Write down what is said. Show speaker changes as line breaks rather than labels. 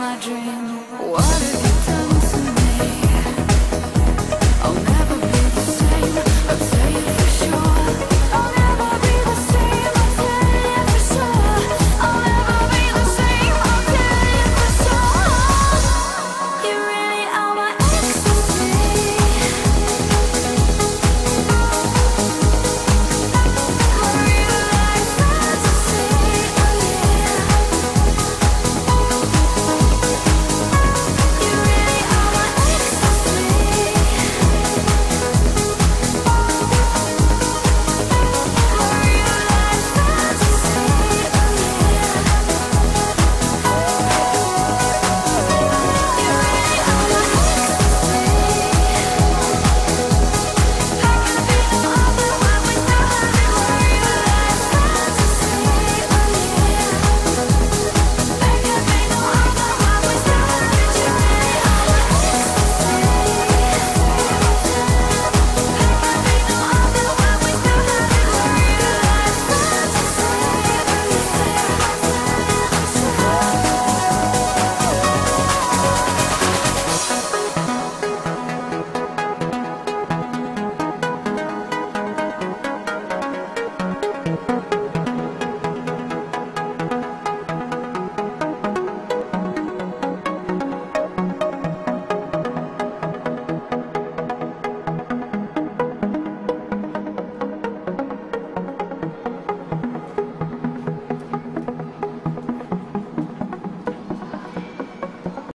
my dream. What